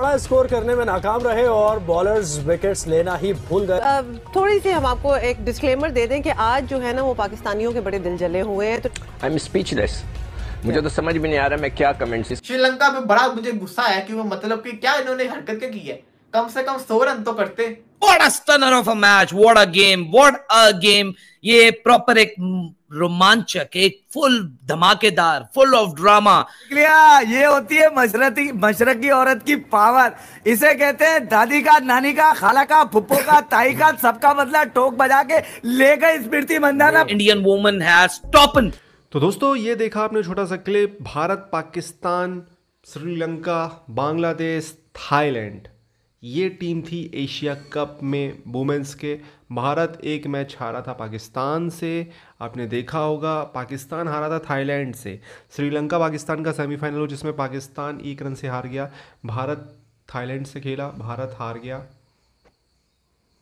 बड़ा स्कोर करने में नाकाम रहे और बॉलर्स विकेट्स लेना ही भूल गए थोड़ी सी हम आपको एक डिस्क्लेमर दे दें कि आज जो है ना वो पाकिस्तानियों के बड़े दिल जले हुए हैं तो आई एम स्पीचलेस मुझे तो समझ भी नहीं आ रहा मैं क्या कमेंट्स श्रीलंका पे बड़ा मुझे गुस्सा आया कि वो मतलब कि क्या इन्होंने हरकत क्या की है कम से कम सौ रन तो करते What a stunner of a match! What a game! What a game! ये प्रॉपर एक रोमांचक एक फुल धमाकेदार फुल ऑफ़ ड्रामा ये होती है मशरती मशरकी औरत की पावर। इसे कहते हैं दादी का नानी का खाला का फुप्पो का ताई का सबका मतलब टोक बजा के ले गए Smriti Mandhana. Indian women has topped तो दोस्तों ये देखा आपने छोटा सा क्लिप भारत पाकिस्तान श्रीलंका बांग्लादेश थाईलैंड। ये टीम थी एशिया कप में वुमेंस के। भारत एक मैच हारा था पाकिस्तान से, आपने देखा होगा, पाकिस्तान हारा था थाईलैंड से। श्रीलंका पाकिस्तान का सेमीफाइनल हो, जिसमें पाकिस्तान एक रन से हार गया। भारत थाईलैंड से खेला, भारत हार गया।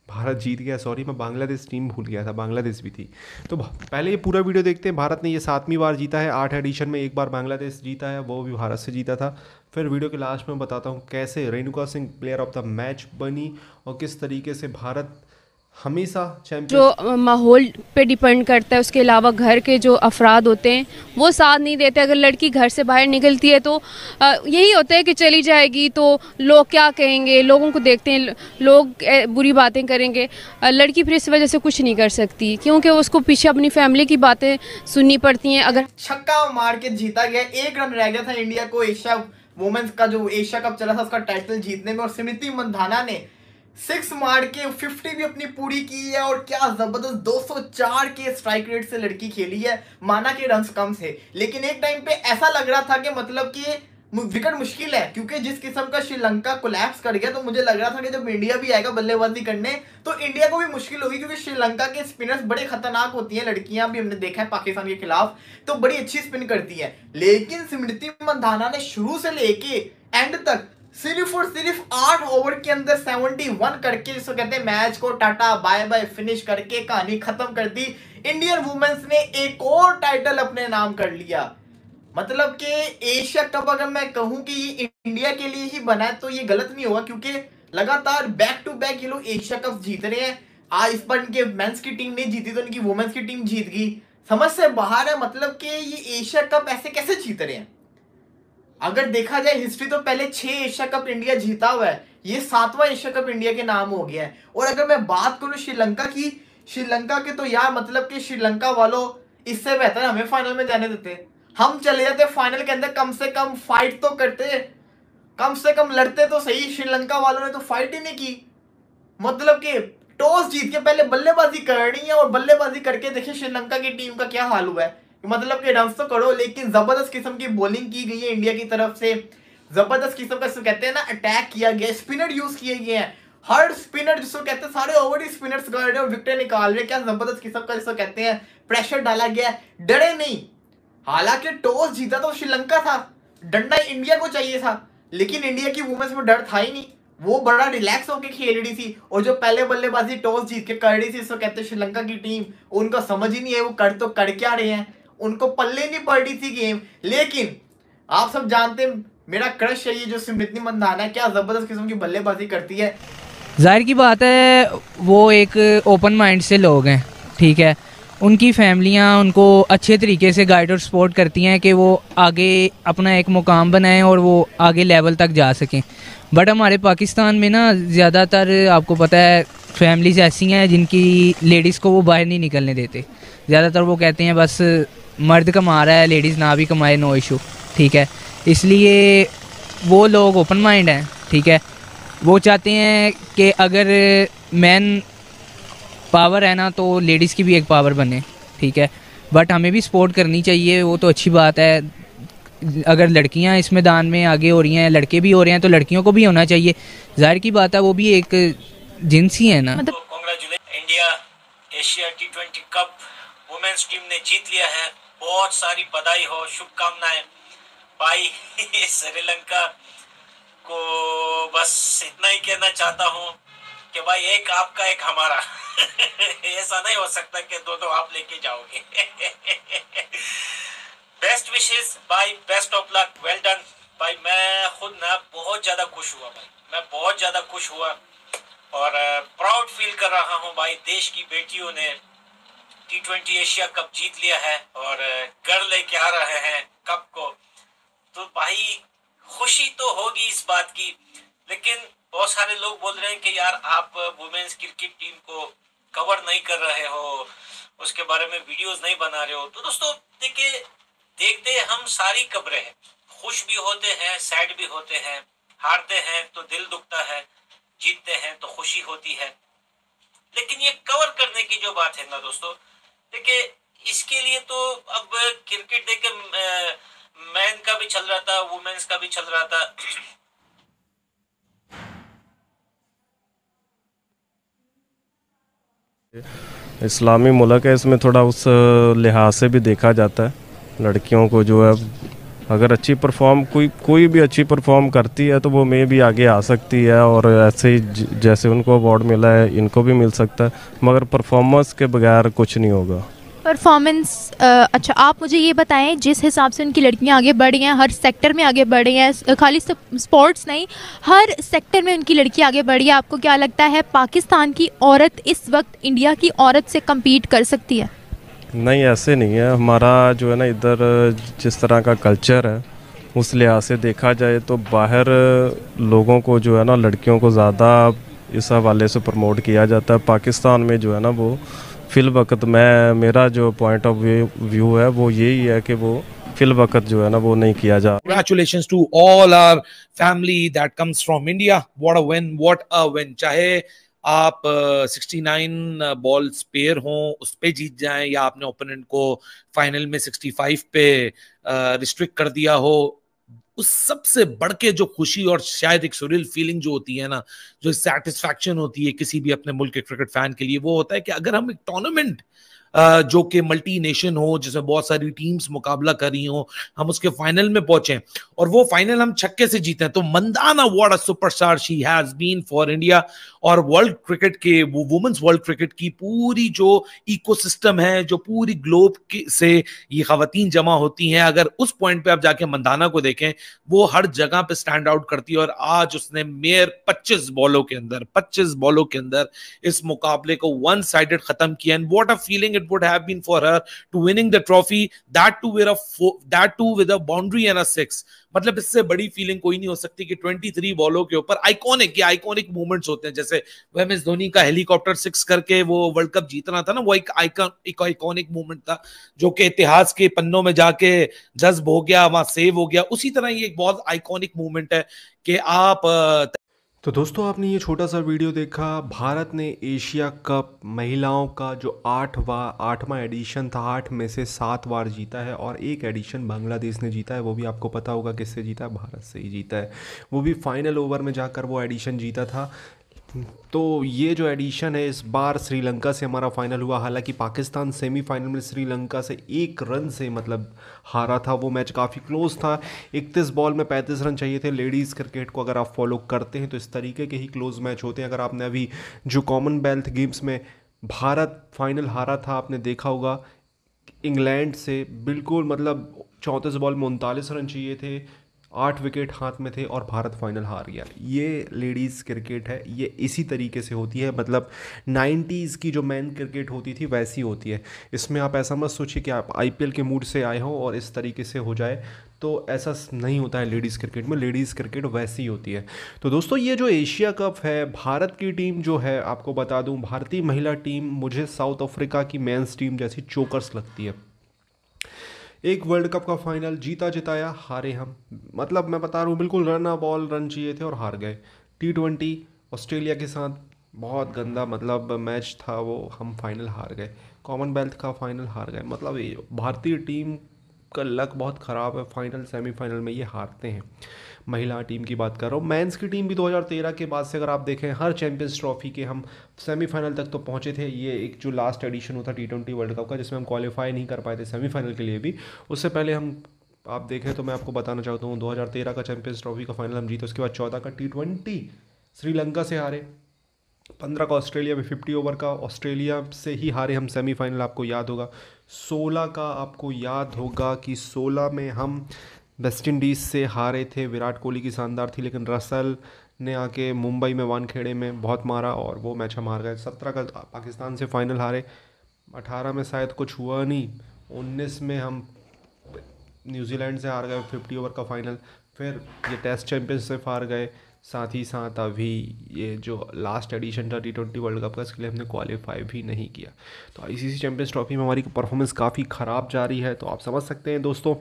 भारत जीत गया, सॉरी, मैं बांग्लादेश टीम भूल गया था, बांग्लादेश भी थी। तो पहले ये पूरा वीडियो देखते हैं, भारत ने ये सातवीं बार जीता है, आठ एडिशन में एक बार बांग्लादेश जीता है, वो भी भारत से जीता था। फिर वीडियो के लास्ट में बताता हूँ, कैसे Renuka Singh player of the match बनी और किस तरीके से भारत हमेशा चैंपियन जो माहौल पे डिपेंड करता है उसके अलावा घर के जो अफराद होते हैं वो साथ नहीं देते। अगर लड़की घर से बाहर निकलती है तो यही होता है कि चली जाएगी तो लोग क्या कहेंगे? लोगों को देखते हैं लोग बुरी बातें करेंगे। लड़की फिर इस वजह से कुछ नहीं कर सकती क्योंकि उसको पीछे अपनी फैमिली की बातें सुननी पड़ती हैं। अगर छक्का मार के जीता गया एक रन रह गया था इंडिया को एशिया वुमेन्स का जो एशिया कप चला था उसका टाइटल जीतने में और स्मृति मंधाना ने सिक्स मार के 50 भी अपनी पूरी की है और क्या ज़बरदस्त 204 के स्ट्राइक रेट से लड़की खेली है। माना कि रन कम थे। लेकिन एक टाइम पे ऐसा लग रहा था कि मतलब कि विकेट मुश्किल है, क्योंकि जिस किस्म का श्रीलंका कोलैप्स कर गया तो मुझे लग रहा था कि जब इंडिया भी आएगा बल्लेबाजी करने तो इंडिया को भी मुश्किल होगी, क्योंकि श्रीलंका के स्पिनर्स बड़े खतरनाक होती हैं। लड़कियाँ भी हमने देखा है पाकिस्तान के खिलाफ तो बड़ी अच्छी स्पिन करती है। लेकिन स्मृति मंधाना ने शुरू से लेके एंड तक सिर्फ़ और सिर्फ़ आठ ओवर के अंदर 71 करके जिसको कहते हैं मैच को टाटा बाय बाय फिनिश करके कहानी खत्म कर दी। इंडियन वुमेन्स ने एक और टाइटल अपने नाम कर लिया। मतलब कि एशिया कप अगर मैं कहूँ कि ये इंडिया के लिए ही बना है तो ये गलत नहीं होगा, क्योंकि लगातार बैक टू बैक ये लोग एशिया कप जीत रहे हैं। आज इस बार इनके मेंस की टीम नहीं जीती तो इनकी वुमेन्स की टीम जीत गई। समझ से बाहर है मतलब कि ये एशिया कप ऐसे कैसे जीत रहे हैं? अगर देखा जाए हिस्ट्री तो पहले छह एशिया कप इंडिया जीता हुआ है। ये सातवां एशिया कप इंडिया के नाम हो गया है। और अगर मैं बात करूँ श्रीलंका की, श्रीलंका के तो यार मतलब कि श्रीलंका वालों इससे बेहतर हमें फाइनल में जाने देते। हम चले जाते फाइनल के अंदर कम से कम फाइट तो करते। कम से कम लड़ते तो सही, श्रीलंका वालों ने तो फाइट ही नहीं की। मतलब कि टॉस जीत के पहले बल्लेबाजी करनी है और बल्लेबाजी करके देखिए श्रीलंका की टीम का क्या हाल हुआ है। मतलब कि रन तो करो, लेकिन ज़बरदस्त किस्म की बॉलिंग की गई है इंडिया की तरफ़ से। ज़बरदस्त किस्म का कहते हैं ना अटैक किया गया स्पिनर यूज़ किए गए हैं। हर स्पिनर जिसको कहते हैं, सारे ओवर ही स्पिनर्स कर रहे हैं विकेट निकाल रहे हैं। क्या ज़बरदस्त किस्म का जिसको कहते हैं प्रेशर डाला गया डरे नहीं। हालाँकि टॉस जीता तो श्रीलंका था। डंडा इंडिया को चाहिए था। लेकिन इंडिया की वुमेन्स में डर था ही नहीं। वो बड़ा रिलैक्स होकर खेल रही थी और जो पहले बल्लेबाजी टॉस जीत के कर रही थी इसको कहते श्रीलंका की टीम उनका समझ ही नहीं है, वो कर तो कर क्या रहे हैं। उनको पल्ले नहीं पड़ रही थी गेम। लेकिन, आप सब जानते हैं, मेरा क्रश है ये जो स्मृति मंदाना क्या ज़बरदस्त किस्म की बल्लेबाजी करती है। ज़ाहिर की बात है, वो एक ओपन माइंड से लोग हैं, ठीक है? उनकी फैमिलियाँ उनको अच्छे तरीके से गाइड और सपोर्ट करती हैं कि वो आगे अपना एक मुकाम बनाएँ और वो आगे लेवल तक जा सकें। बट हमारे पाकिस्तान में ना, ज़्यादातर आपको पता है फैमिलीज़ ऐसी हैं जिनकी लेडीज़ को वो बाहर नहीं निकलने देते। ज़्यादातर वो कहते हैं, बस मर्द कमा रहा है लेडीज़ ना भी कमाए नो इशू ठीक है? इसलिए वो लोग ओपन माइंड हैं ठीक है? वो चाहते हैं कि अगर मैन पावर है ना तो लेडीज़ की भी एक पावर बने ठीक है? बट हमें भी सपोर्ट करनी चाहिए वो तो अच्छी बात है। अगर लड़कियाँ इस मैदान में आगे हो रही हैं लड़के भी हो रहे हैं तो लड़कियों को भी होना चाहिए। ज़ाहिर की बात है वो भी एक जिन्स ही है ना। मतलब India Asia T twenty cup women's team ने जीत लिया है। बहुत सारी बधाई हो, शुभकामनाएँ। भाई, श्रीलंका को बस इतना ही कहना चाहता हूँ कि भाई, एक आपका, एक हमारा। ऐसा नहीं हो सकता कि दो दो आप लेके जाओगे। Best wishes bye best of luck well done भाई, मैं खुद ना बहुत ज़्यादा खुश हुआ भाई। मैं बहुत ज़्यादा खुश हुआ और प्राउड फील कर रहा हूँ भाई, देश की बेटियों ने। टी ट्वेंटी एशिया कप जीत लिया है और घर लेके आ रहे हैं कप को। तो भाई, खुशी तो होगी इस बात की, लेकिन बहुत सारे लोग बोल रहे हैं कि यार, आप वुमेन्स क्रिकेट टीम को कवर नहीं कर रहे हो, उसके बारे में वीडियोस नहीं बना रहे हो। तो दोस्तों, देखिए, देखते हम सारी खबरें। हैं खुश भी होते हैं सैड भी होते हैं, हारते हैं तो दिल दुखता है, जीतते हैं तो खुशी होती है। लेकिन ये कवर करने की जो बात है ना दोस्तों देखिए, इसके लिए तो अब क्रिकेट देखे मैन का भी चल रहा था, वुमेन्स का भी चल रहा था। इस्लामी मुल्क है, इसमें थोड़ा उस लिहाज से भी देखा जाता है। लड़कियों को जो है अगर अच्छी परफॉर्म कोई कोई भी अच्छी परफॉर्म करती है तो वो मे भी आगे आ सकती है और ऐसे ही जैसे उनको अवार्ड मिला है, इनको भी मिल सकता है, मगर परफॉर्मेंस के बगैर कुछ नहीं होगा। परफॉर्मेंस अच्छा आप मुझे ये बताएँ, जिस हिसाब से उनकी लड़कियाँ आगे बढ़ी हैं, हर सेक्टर में आगे बढ़ी हैं खाली स्पोर्ट्स नहीं, हर सेक्टर में उनकी लड़की आगे बढ़ी है, आपको क्या लगता है, पाकिस्तान की औरत इस वक्त इंडिया की औरत से कम्पीट कर सकती है? नहीं, ऐसे नहीं है हमारा जो है ना, इधर जिस तरह का कल्चर है, उस लिहाज से देखा जाए तो बाहर लोगों को जो है ना, लड़कियों को ज़्यादा इस हवाले से प्रमोट किया जाता है पाकिस्तान में जो है ना, वो फिल वक्त मैं, मेरा जो पॉइंट ऑफ़ व्यू है, वो यही है कि वो फिल वक्त जो है ना, वो नहीं किया जा all our family that comes from India. What a win! What a win! चाहे आप सिक्सटी नाइन बॉल स्पेयर हों, उस पर जीत जाए या आपने ओपोनेंट को फाइनल में सिक्सटी फाइव पे रिस्ट्रिक्ट कर दिया हो, उस सबसे बढ़ के जो खुशी और शायद एक सुरील फीलिंग जो होती है ना, जो सेटिस्फैक्शन होती है किसी भी अपने मुल्क के क्रिकेट फ़ैन के लिए, वो होता है कि अगर हम एक टूर्नामेंट जो कि मल्टी नेशन हो, जिसमें बहुत सारी टीम्स मुकाबला कर रही हो, हम उसके फाइनल में पहुँचे और वो फाइनल हम छक्के से जीते हैं। तो Mandhana a superstar she has been for India और वर्ल्ड क्रिकेट के, वो वुमेन्स वर्ल्ड क्रिकेट की पूरी जो इकोसिस्टम है, जो पूरी ग्लोब से ये खातन जमा होती हैं। अगर उस पॉइंट पे आप जाके मंदाना को देखें, वो हर जगह पे स्टैंड आउट करती है और आज उसने मेयर 25 बॉलों के अंदर 25 बॉलों के अंदर इस मुकाबले को वन साइडेड खत्म किया। And what a feeling it would have been for her to winning the trophy that too with a that too with a boundary and a six मतलब इससे बड़ी फीलिंग कोई नहीं हो सकती कि 23 बॉलों के ऊपर आइकॉनिक ये आइकॉनिक मूवमेंट्स होते हैं। जैसे एम एस धोनी का हेलीकॉप्टर सिक्स करके वो वर्ल्ड कप जीतना था ना, वो एक आइकन एक आइकॉनिक मूवमेंट था, जो कि इतिहास के पन्नों में जाके जज्ब हो गया, वहाँ सेव हो गया। उसी तरह ये एक बहुत आइकॉनिक मूवमेंट है कि आप तो दोस्तों, आपने ये छोटा सा वीडियो देखा, भारत ने एशिया कप महिलाओं का जो आठवा, आठवां एडिशन था, आठ में से सात बार जीता है और एक एडिशन बांग्लादेश ने जीता है, वो भी आपको पता होगा किससे जीता है? भारत से ही जीता है। वो भी फाइनल ओवर में जाकर वो एडिशन जीता था। तो ये जो एडिशन है, इस बार श्रीलंका से हमारा फाइनल हुआ। हालाँकि पाकिस्तान सेमीफाइनल में श्रीलंका से एक रन से मतलब हारा था, वो मैच काफ़ी क्लोज था। इकतीस बॉल में पैंतीस रन चाहिए थे। लेडीज़ क्रिकेट को अगर आप फॉलो करते हैं तो इस तरीके के ही क्लोज मैच होते हैं। अगर आपने अभी जो कॉमनवेल्थ गेम्स में भारत फाइनल हारा था, आपने देखा होगा इंग्लैंड से बिल्कुल मतलब चौंतीस बॉल में उनतालीस रन चाहिए थे। आठ विकेट हाथ में थे और भारत फाइनल हार गया। ये लेडीज़ क्रिकेट है, ये इसी तरीके से होती है मतलब 90s की जो मैन क्रिकेट होती थी वैसी होती है। इसमें आप ऐसा मत सोचिए कि आप आईपीएल के मूड से आए हो और इस तरीके से हो जाए तो ऐसा नहीं होता है लेडीज़ क्रिकेट में। लेडीज़ क्रिकेट वैसी होती है। तो दोस्तों, ये जो एशिया कप है, भारत की टीम जो है, आपको बता दूँ, भारतीय महिला टीम मुझे साउथ अफ्रीका की मेंस टीम जैसी चोकर्स लगती है। एक वर्ल्ड कप का फाइनल जीता जिताया, हारे हम। मतलब मैं बता रहा हूँ, बिल्कुल रन बॉल रन चाहिए थे और हार गए। टी ट्वेंटी ऑस्ट्रेलिया के साथ बहुत गंदा मतलब मैच था वो, हम फाइनल हार गए। कॉमनवेल्थ का फाइनल हार गए। मतलब भारतीय टीम का लक बहुत ख़राब है फाइनल सेमीफाइनल में ये हारते हैं। महिला टीम की बात कर रहा हूँ। मेंस की टीम भी 2013 के बाद से अगर आप देखें, हर चैंपियंस ट्रॉफी के हम सेमीफाइनल तक तो पहुँचे थे। ये एक जो लास्ट एडिशन होता टी ट्वेंटी वर्ल्ड कप का, जिसमें हम क्वालिफाई नहीं कर पाए थे सेमीफाइनल के लिए भी। उससे पहले हम, आप देखें तो मैं आपको बताना चाहता हूँ 2013 का चैंपियंस ट्रॉफी का फाइनल हम जीते, उसके बाद चौदह का टी ट्वेंटी श्रीलंका से हारे। पंद्रह का ऑस्ट्रेलिया में, फिफ्टी ओवर का ऑस्ट्रेलिया से ही हारे हम सेमीफाइनल, आपको याद होगा। सोलह का आपको याद होगा कि सोलह में हम वेस्ट इंडीज़ से हारे थे, विराट कोहली की शानदार थी, लेकिन रसल ने आके मुंबई में वानखेड़े में बहुत मारा और वो मैच हम हार गए। सत्रह का पाकिस्तान से फाइनल हारे। अठारह में शायद कुछ हुआ नहीं। उन्नीस में हम न्यूजीलैंड से हार गए, फिफ्टी ओवर का फाइनल। फिर ये टेस्ट चैम्पियनशिप हार गए। साथ ही साथ अभी ये जो लास्ट एडिशन था टी ट्वेंटी वर्ल्ड कप का, इसके लिए हमने क्वालिफाई भी नहीं किया। तो आईसीसी चैंपियंस ट्रॉफी में हमारी परफॉर्मेंस काफ़ी ख़राब जा रही है तो आप समझ सकते हैं दोस्तों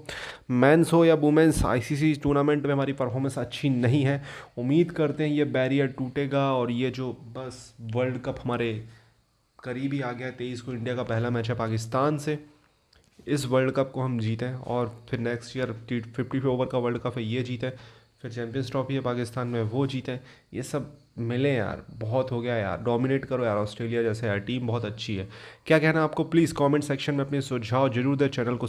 मेंस हो या वुमेंस आईसीसी टूर्नामेंट में हमारी परफॉर्मेंस अच्छी नहीं है। उम्मीद करते हैं ये बैरियर टूटेगा और ये जो बस वर्ल्ड कप हमारे करीब ही आ गया, तेईस को इंडिया का पहला मैच है पाकिस्तान से। इस वर्ल्ड कप को हम जीतें और फिर next year T fifty over का वर्ल्ड कप है, ये जीतें। फिर चैम्पियंस ट्रॉफी है, पाकिस्तान में वो जीतें ये सब मिले यार, बहुत हो गया यार। डोमिनेट करो यार ऑस्ट्रेलिया जैसे, यार टीम बहुत अच्छी है। क्या कहना आपको? प्लीज़ कमेंट सेक्शन में अपने सुझाव ज़रूर दें चैनल को